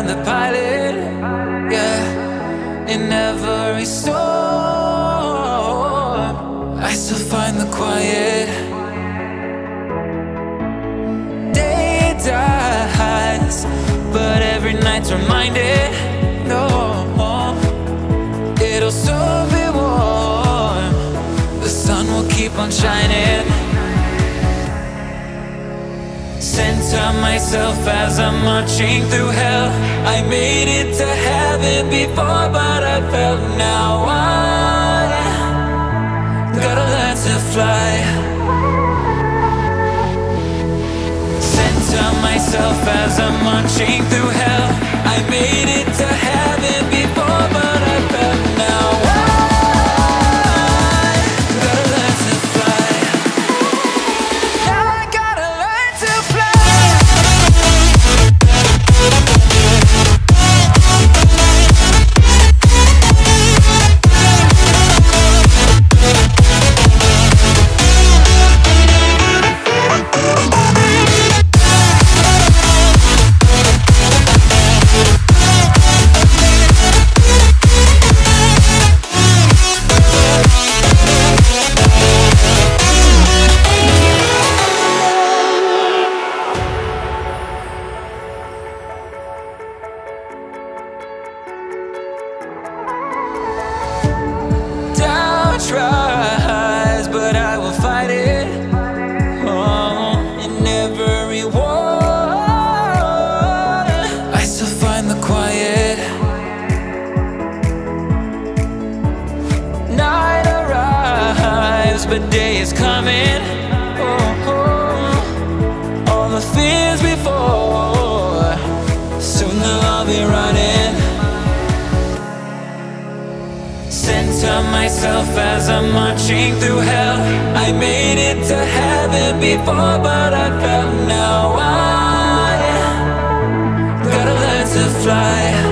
find the pilot. Yeah, in every storm, I still find the quiet. Day dies, but every night's reminded. No, it'll soon be warm. The sun will keep on shining. Center myself as I'm marching through hell. I made it to heaven before, but I felt now I gotta learn to fly. Center myself as I'm marching through but day is coming. Oh, oh, all the fears before, soon they'll all be running. Center myself as I'm marching through hell. I made it to heaven before, but I felt now I gotta learn to fly.